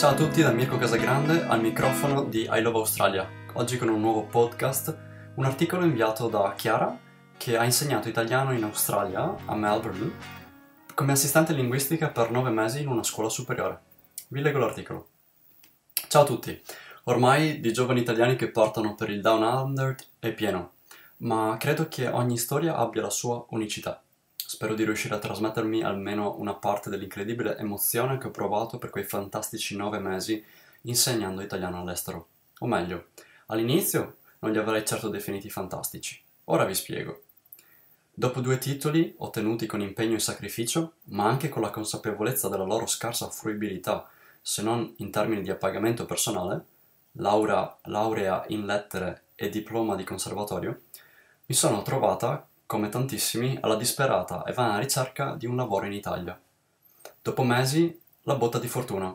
Ciao a tutti da Mirko Casagrande al microfono di I Love Australia. Oggi con un nuovo podcast, un articolo inviato da Chiara che ha insegnato italiano in Australia, a Melbourne, come assistente linguistica per nove mesi in una scuola superiore. Vi leggo l'articolo. Ciao a tutti. Ormai di giovani italiani che portano per il Down Under è pieno, ma credo che ogni storia abbia la sua unicità. Spero di riuscire a trasmettermi almeno una parte dell'incredibile emozione che ho provato per quei fantastici nove mesi insegnando italiano all'estero. O meglio, all'inizio non li avrei certo definiti fantastici. Ora vi spiego. Dopo due titoli, ottenuti con impegno e sacrificio, ma anche con la consapevolezza della loro scarsa fruibilità, se non in termini di appagamento personale, laurea, laurea in lettere e diploma di conservatorio, mi sono trovata come tantissimi, alla disperata e vana ricerca di un lavoro in Italia. Dopo mesi, la botta di fortuna.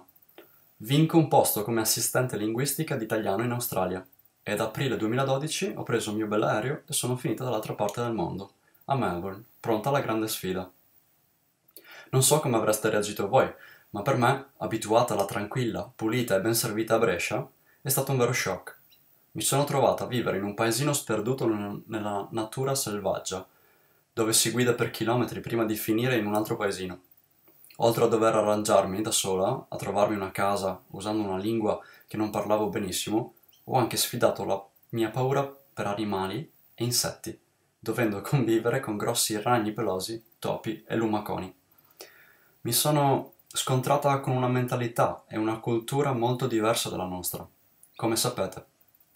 Vinco un posto come assistente linguistica di italiano in Australia e ad aprile 2012 ho preso il mio bell'aereo e sono finita dall'altra parte del mondo, a Melbourne, pronta alla grande sfida. Non so come avreste reagito voi, ma per me, abituata alla tranquilla, pulita e ben servita a Brescia, è stato un vero shock mi sono trovata a vivere in un paesino sperduto nella natura selvaggia, dove si guida per chilometri prima di finire in un altro paesino. Oltre a dover arrangiarmi da sola, a trovarmi una casa usando una lingua che non parlavo benissimo, ho anche sfidato la mia paura per animali e insetti, dovendo convivere con grossi ragni pelosi, topi e lumaconi. Mi sono scontrata con una mentalità e una cultura molto diversa dalla nostra, come sapete.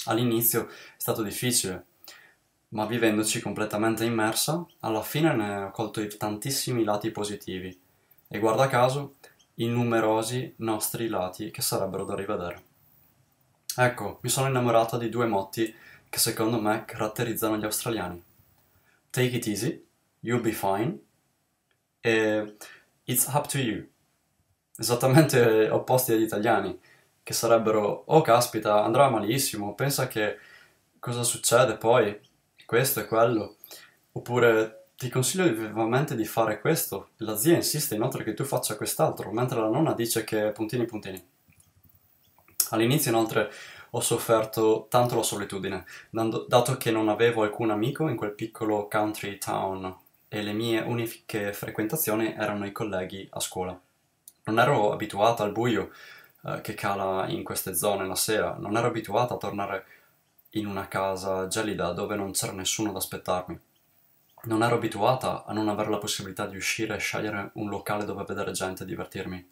All'inizio è stato difficile, ma vivendoci completamente immersa, alla fine ne ho colto tantissimi lati positivi e guarda caso i numerosi nostri lati che sarebbero da rivedere. Ecco, mi sono innamorata di due motti che secondo me caratterizzano gli australiani. Take it easy, you'll be fine e it's up to you. Esattamente opposti agli italiani che sarebbero, oh caspita, andrà malissimo, pensa che cosa succede poi, questo e quello, oppure ti consiglio vivamente di fare questo, la zia insiste inoltre che tu faccia quest'altro, mentre la nonna dice che puntini puntini. All'inizio inoltre ho sofferto tanto la solitudine, dato che non avevo alcun amico in quel piccolo country town e le mie uniche frequentazioni erano i colleghi a scuola. Non ero abituato al buio, eh, che cala in queste zone la sera. Non ero abituata a tornare in una casa gelida dove non c'era nessuno ad aspettarmi. Non ero abituata a non avere la possibilità di uscire e scegliere un locale dove vedere gente e divertirmi.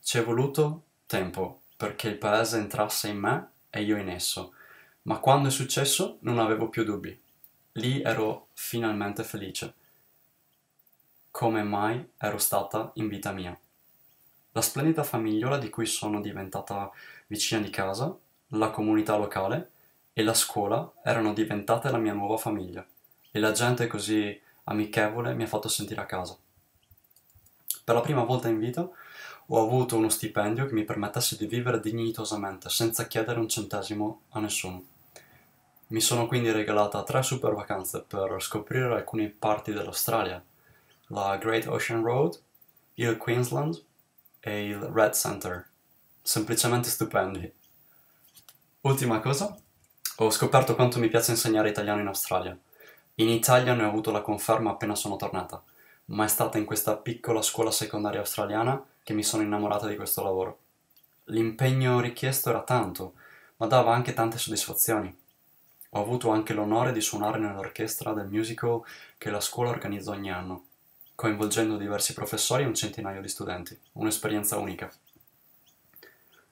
Ci è voluto tempo perché il paese entrasse in me e io in esso, ma quando è successo non avevo più dubbi. Lì ero finalmente felice. Come mai ero stata in vita mia. La splendida famigliola di cui sono diventata vicina di casa, la comunità locale e la scuola erano diventate la mia nuova famiglia e la gente così amichevole mi ha fatto sentire a casa. Per la prima volta in vita ho avuto uno stipendio che mi permettesse di vivere dignitosamente senza chiedere un centesimo a nessuno. Mi sono quindi regalata tre super vacanze per scoprire alcune parti dell'Australia, la Great Ocean Road, il Queensland e il Red Center. Semplicemente stupendi. Ultima cosa, ho scoperto quanto mi piace insegnare italiano in Australia. In Italia ne ho avuto la conferma appena sono tornata, ma è stata in questa piccola scuola secondaria australiana che mi sono innamorata di questo lavoro. L'impegno richiesto era tanto, ma dava anche tante soddisfazioni. Ho avuto anche l'onore di suonare nell'orchestra del musical che la scuola organizza ogni anno coinvolgendo diversi professori e un centinaio di studenti, un'esperienza unica.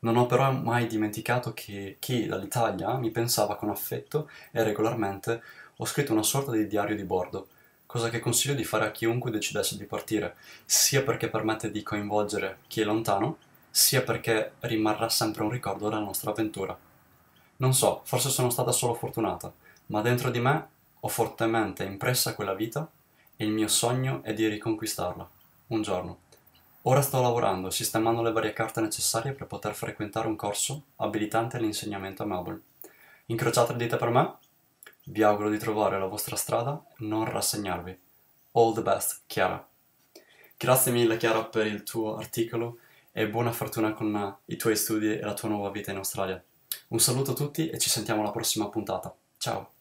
Non ho però mai dimenticato che chi dall'Italia mi pensava con affetto e regolarmente ho scritto una sorta di diario di bordo, cosa che consiglio di fare a chiunque decidesse di partire, sia perché permette di coinvolgere chi è lontano, sia perché rimarrà sempre un ricordo della nostra avventura. Non so, forse sono stata solo fortunata, ma dentro di me ho fortemente impressa quella vita e il mio sogno è di riconquistarla, un giorno. Ora sto lavorando, sistemando le varie carte necessarie per poter frequentare un corso abilitante all'insegnamento a Melbourne. Incrociate le dita per me? Vi auguro di trovare la vostra strada e non rassegnarvi. All the best, Chiara. Grazie mille Chiara per il tuo articolo e buona fortuna con i tuoi studi e la tua nuova vita in Australia. Un saluto a tutti e ci sentiamo alla prossima puntata. Ciao!